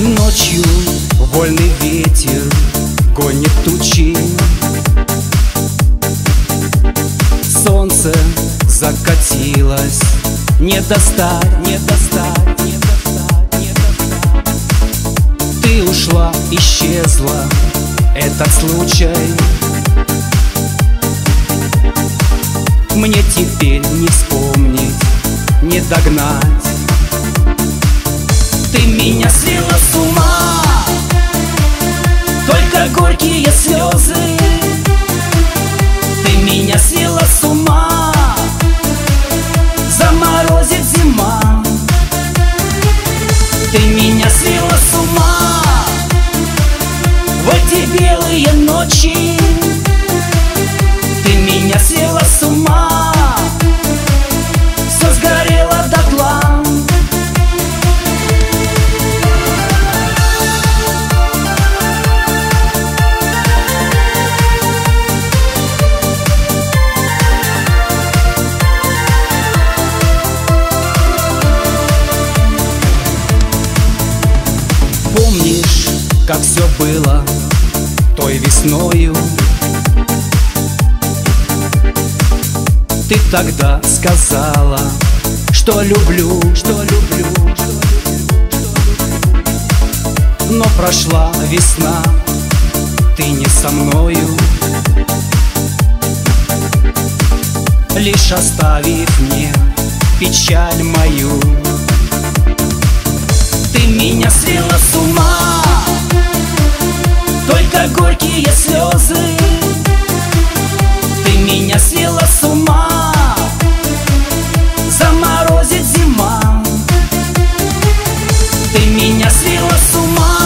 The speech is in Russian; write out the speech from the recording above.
Ночью вольный ветер гонит тучи. Солнце закатилось Не достать, не достать, не достать, не достать. Ты ушла, исчезла Этот случай. Мне теперь не вспомнить, не догнать меня свела с ума. Только горькие слезы. Ты меня свела с ума. Заморозит зима. Ты меня свела с ума. В эти белые ночи как все было той весною. Ты тогда сказала, что люблю, что люблю, что люблю. Но прошла весна, ты не со мною. Лишь оставив мне печаль мою. Ты меня свела с ума горькие слезы. Ты меня свела с ума. Заморозит зима. Ты меня свела с ума